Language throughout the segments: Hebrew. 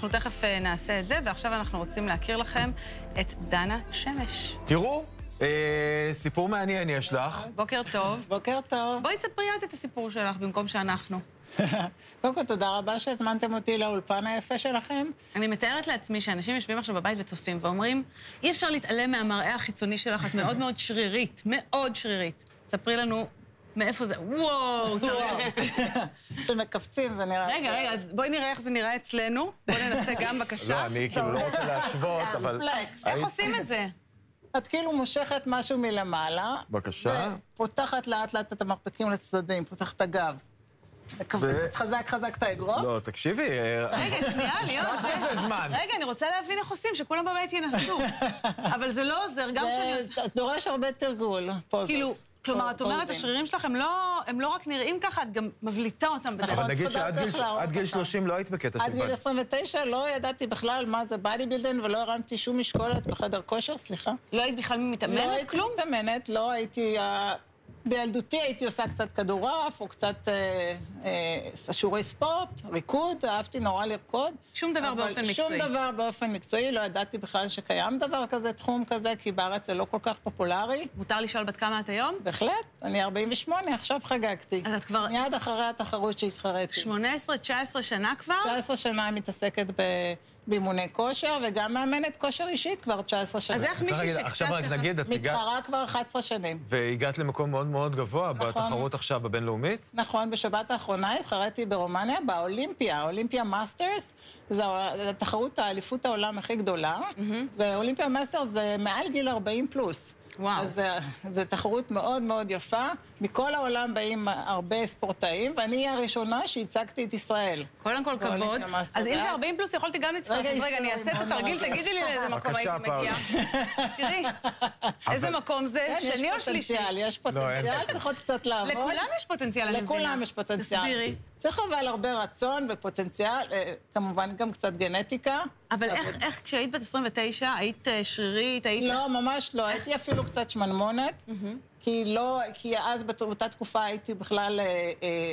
אנחנו תכף אה, נעשה את זה, ועכשיו אנחנו רוצים להכיר לכם את דנה שמש. תראו, אה, סיפור מעניין יש לך. בוקר טוב. בוקר טוב. בואי תספרי את את הסיפור שלך במקום שאנחנו. קודם כל, תודה רבה שהזמנתם אותי לאולפן היפה שלכם. אני מתארת לעצמי שאנשים יושבים עכשיו בבית וצופים ואומרים, אי אפשר להתעלם מהמראה החיצוני שלך, את מאוד מאוד שרירית, מאוד שרירית. ספרי לנו מאיפה זה, וואו, תראי. שמקפצים, זה נראה... רגע, רגע, בואי נראה איך זה נראה אצלנו. בואי ננסה גם לא, בבקשה. אני כאילו לא רוצה להשוות, אבל... איך עושים את זה? את כאילו מושכת משהו מלמעלה. בבקשה. ופותחת לאט לאט את המרפקים לצדדים, פותחת את הגב. מקפצת חזק חזק את האגרוף. לא, תקשיבי, אה, רגע, שנייה, ליאון. השקעתי בזה זמן. רגע, אני רוצה להבין איך עושים, שכולם בבית ינסו. אבל זה לא עוזר, גם כשאני עושה... זה דורש הרבה תרגול, פוזות. כאילו, כלומר, את אומרת. השרירים שלך הם לא, הם לא רק נראים ככה, את גם מבליטה אותם בדרך נכון. אבל נגיד שעד גיל- איך להראות עד גיל אותה. 30 לא היית בקטע עד של גיל בת. 29 לא ידעתי בכלל מה זה בדי בילדן ולא הרמתי שום משקולת בחדר כושר, סליחה. לא היית בכלל לא מתאמנת? הייתי כלום? מתאמנת, לא הייתי... בילדותי הייתי עושה קצת כדורעף, או קצת אה, אה, שיעורי ספורט, ריקוד, אהבתי נורא לרקוד. שום דבר באופן שום מקצועי. דבר באופן מקצועי, לא ידעתי בכלל שקיים דבר כזה, תחום כזה, כי בארץ זה לא כל כך פופולרי. מותר לשאול בת כמה את היום? בהחלט, אני 48, עכשיו חגגתי. אז את כבר מיד אחרי התחרות שהתחרתי. 18-19 שנה כבר? 19 שנה מתעסקת ב- באימוני כושר, וגם מאמנת כושר אישית כבר 19 שנה. אז איך מישהי שקצת עכשיו רק ככה... נגיד, את הגעת- מתחרה כבר 11 שנים. והגעת למקום מאוד מאוד גבוה נכון. בתחרות עכשיו בבינלאומית. נכון, בשבת האחרונה התחרתי ברומניה, באולימפיה, אולימפיה מאסטרס, זו תחרות האליפות העולם הכי גדולה, ואולימפיה מאסטרס זה מעל גיל 40 פלוס. וואו. אז אה, זו תחרות מאוד מאוד יפה. מכל העולם באים הרבה ספורטאים, ואני הראשונה שייצגתי את ישראל. קודם כל כבוד. באולימפיה מאסטרס. אז אם? זה 40 פלוס, יכולתי גם להצטרף. רגע, אז רגע, אני אעשה את התרגיל. תגידי לי לאיזה מקום הייתי. מגיעה. תראי, איזה מקום זה, כן, שני או יש שלישי? פוטנציאל, יש לא. פוטנציאל, צריכות קצת לעבוד. לכולם יש פוטנציאל, אני מבינה. לכולם יש פוטנציאל. תסבירי. צריך אבל הרבה רצון ופוטנציאל, אה, כמובן גם קצת גנטיקה. אבל איך, איך כשהיית בת 29, היית אה, שרירית, היית... לא, ממש לא. הייתי אפילו קצת שמנמונת, כי לא, כי אז בת- באותה תקופה הייתי בכלל אה, אה,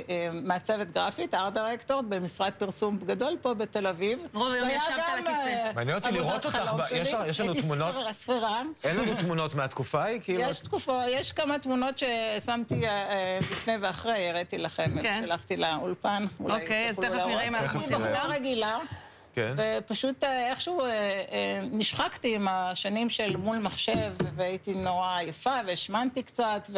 אה, מעצבת גרפית, ארט דירקטור, במשרד פרסום גדול פה בתל אביב. רוב היום ישבת על הכיסא. אה, מעניין אותי לראות אותך יש יש לנו הייתי תמונות? ספירה- ספירה. אין לנו תמונות מהתקופה ההיא, כאילו... יש תקופה, יש כמה תמונות ששמתי אה, אה, לפני ואחרי, הראיתי לכם, כן. שלחתי לאולפן. אוקיי, אז תכף. נראה אם אנחנו הייתי מוצאים בחורה. רגילה, כן. ופשוט אה, איכשהו אה, אה, נשחקתי עם השנים של מול מחשב, והייתי נורא יפה, והשמנתי קצת,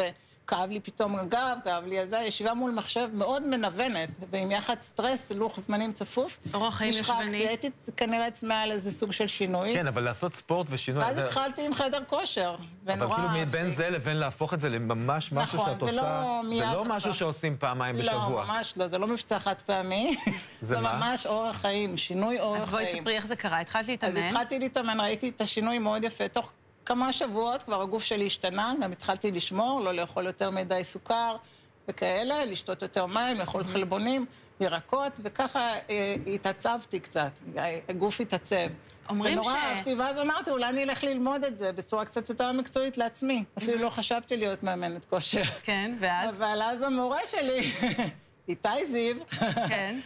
וכאב לי פתאום הגב, כאב לי הזה, ישיבה מול מחשב מאוד מנוונת, ועם יחד סטרס, לוח זמנים צפוף. אורח חיים. נשחקתי, הייתי כנראה צמאה לאיזה סוג של שינוי. כן, אבל לעשות ספורט ושינוי... ואז זה- התחלתי עם חדר כושר, אבל ונורא כאילו אהבתי. מבין זה לבין להפוך את זה לממש משהו נכון, שאת זה עושה... לא מיד זה לא עכשיו. משהו שעושים פעמיים בשבוע. לא, ממש לא, זה לא מבצע חד פעמי. זה זה מה? ממש אורח חיים, שינוי אורח אז בואי חיים. תספרי איך זה קרה. התחלת אז להתאמן. התחלתי להתאמן, ראיתי את השינוי מאוד יפה. תוך כמה שבועות כבר הגוף שלי השתנה, גם התחלתי לשמור, לא לאכול יותר מדי סוכר וכאלה, לשתות יותר מים, לאכול חלבונים, ירקות, וככה אה, התעצבתי קצת, הגוף התעצב. אומרים ונורא ש- אהבתי, ואז אמרתי, אולי אני אלך ללמוד את זה בצורה קצת יותר מקצועית לעצמי. אפילו לא חשבתי להיות מאמנת כושר. כן, ואז? אבל אז המורה שלי, איתי זיו, כן.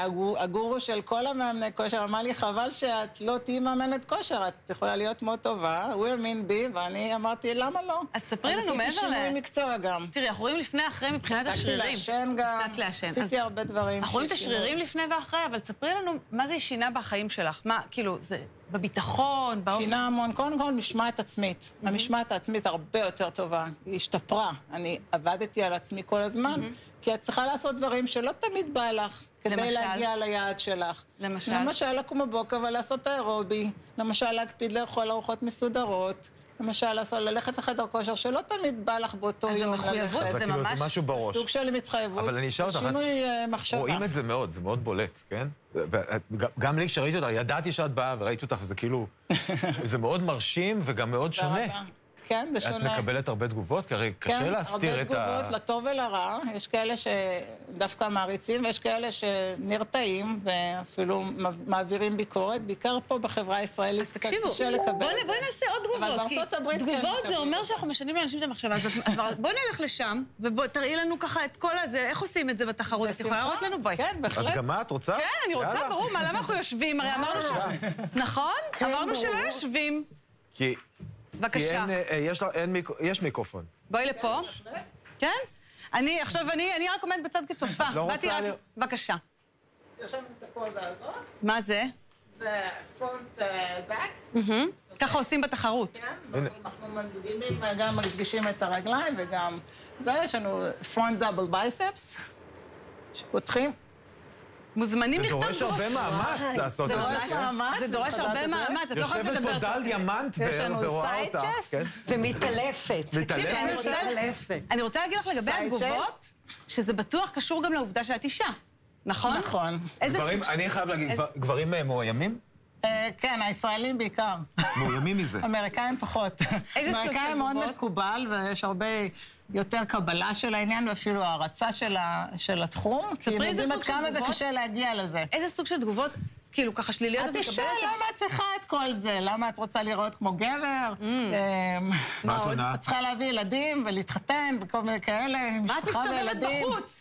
הגו- הגורו של כל המאמני כושר, אמר לי, חבל שאת לא תהיי מאמנת כושר, את יכולה להיות מאוד טובה, הוא האמין בי, ואני אמרתי, למה לא? אז ספרי לנו מעבר עשיתי ל- שינוי מקצוע גם. תראי, אנחנו רואים לפני אחרי מבחינת הפסקתי השרירים. לעשן גם, הפסקת לעשן. עשיתי הרבה דברים. אנחנו רואים את. השרירים לפני ואחרי, אבל תספרי לנו מה זה שינה בחיים שלך. מה, כאילו, זה בביטחון, באופן... שינה המון, קודם כל משמעת עצמית. המשמעת העצמית הרבה יותר טובה, היא השתפרה. אני עבדתי על עצמי כל הזמן, כי את צריכה לעשות דברים שלא תמיד בא לך, כדי למשל? להגיע ליעד שלך. למשל? למשל, לקום בבוקר ולעשות אאירובי, למשל, להקפיד לאכול ארוחות מסודרות. למשל, לעשות, ללכת לחדר כושר, שלא תמיד בא לך באותו אז זו יום מחויבות, ללכת. זה כאילו, ממש- זה משהו בראש. סוג של מתחייבות. אבל אני אשאל אותך, שינוי אה, מחשבה. רואים את זה מאוד, זה מאוד בולט, כן? גם- לי כשראיתי אותך, ידעתי שאת באה וראיתי אותך, וזה כאילו... זה מאוד מרשים וגם מאוד תודה שונה. כן, זה את שונה. מקבלת הרבה תגובות? כי הרי קשה כן, להסתיר הרבה את ה... תגובות לטוב ולרע. יש כאלה שדווקא מעריצים, ויש כאלה שנרתעים ואפילו מעבירים ביקורת, בעיקר פה בחברה הישראלית. תקשיבו, קשה לקבל בואו את זה. בוא נעשה עוד תגובות. אבל כי בארצות הברית כן תגובות זה. אומר שאנחנו משנים לאנשים את המחשבה. אז את- אז בואי נלך לשם, ובואי לנו ככה את כל הזה, איך עושים את זה בתחרות? את יכולה. להראות לנו? בואי. כן, את בהחלט. גם את רוצה? כן, אני רוצה. ברור, מה, למה אנחנו יושבים? הרי אמרנו ש... נכון? כן, אמרנו שלא. יושבים. כי... כי בבקשה. אין, אה, יש לה- אין מיק- יש מיקרופון. בואי לפה. כן? אני, עכשיו, אני אני רק עומדת בצד כצופה. לא רוצה בבקשה. יש לנו את הפוזה הזאת, מה זה? זה front back, מהמם. ככה עושים בתחרות. כן, אנחנו מדגימים, גם מדגישים את הרגליים וגם זה, יש לנו front double biceps, שפותחים. מוזמנים זה לכתוב דורש הרבה מאמץ לעשות זה את דורש זה. מאמץ, זה דורש הרבה זה. מאמץ, את לא יכולה יושבת לדבר. פה דל דיאמנט ורואה אותך. כן? ומתעלפת. מתעלפת? אני רוצה להגיד לך לגבי התגובות, שזה בטוח קשור גם לעובדה שאת אישה, נכון? נכון. איזה גברים, סוג... אני חייב להגיד, גברים מאוימים? אה, כן, הישראלים בעיקר. מאוימים מזה. אמריקאים פחות. איזה סוג של אמריקאים מאוד תגובות? מקובל, ויש הרבה יותר קבלה של העניין, ואפילו הערצה של, ה, של התחום. כי הם יודעים עד כמה זה תגובות. קשה להגיע לזה. איזה סוג של תגובות, כאילו, ככה שליליות את את אישה, מקבלת? למה את צריכה את כל זה? למה את רוצה להיראות כמו גבר? מה את עוד? עונה? את צריכה להביא ילדים ולהתחתן וכל מיני כאלה, עם מה את משפחה מסתובבת וילדים. בחוץ?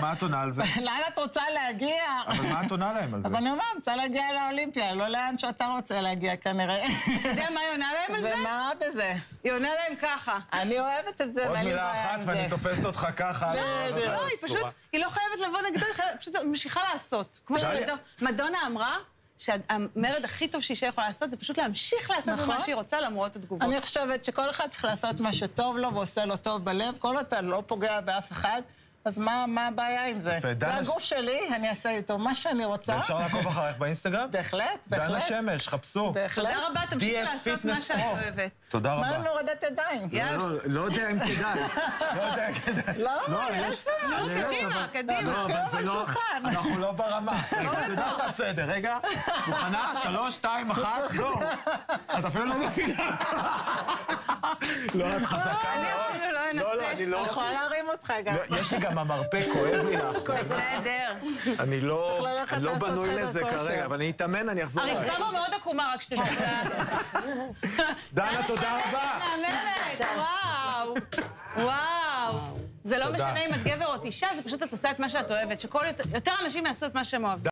מה את עונה- על זה? לאן את רוצה להגיע? אבל מה את עונה להם על זה? אז אני אומרת, רוצה להגיע לאולימפיה, לא לאן שאתה רוצה להגיע כנראה. אתה יודע מה היא עונה להם על זה? ומה בזה? היא עונה להם ככה. אני אוהבת את זה, עוד ואין לי מילה בעיה אחת עם ואני זה. תופסת אותך ככה. לא, היא פשוט, היא לא חייבת לבוא נגדו, היא פשוט ממשיכה לעשות. כמו שמדונה אמרה, שהמרד הכי טוב שאישה יכולה לעשות זה פשוט להמשיך לעשות נכון. במה שהיא רוצה למרות התגובות. אני חושבת שכל אחד צריך לעשות מה שטוב לו ועושה לו טוב בלב, כל עוד אתה לא פוגע באף אחד, אז מה, מה הבעיה עם זה? זה דנה- הגוף שלי, אני אעשה איתו מה שאני רוצה. ואפשר לעקוב אחריך באינסטגרם? בהחלט, דנה בהחלט. שמש, חפשו. בהחלט. תודה רבה, תמשיכי לעשות מה שאת. אוהבת. תודה מה רבה. עם הורדת ידיים? יאללה. לא, לא יודע אם כדאי. לא יודע אם כדאי. לא, לא, יש. פה נו, קדימה, קדימה. לא, תתחילו זה על לא- שולחן. אנחנו לא ברמה. רגע, הסדר, רגע. מוכנה? שלוש, שתיים, אחת, לא. את אפילו לא מבינה. לא, את חזקה אני. אפילו לא לא, לא, אנסה. אני לא... אני יכולה להרים אותך גם. לא, יש לי גם המרפק, כואב לי לאחרונה. בסדר. אני לא לא בנוי לזה. כרגע, אבל אני אתאמן, אני אחזור. הרצפה אליי. פה מאוד עקומה, רק שתדעי. דנה, תודה רבה. וואו. וואו. זה לא. משנה אם את גבר או את אישה, זה פשוט את עושה את מה שאת אוהבת. שכל יותר אנשים יעשו את מה שהם אוהבים.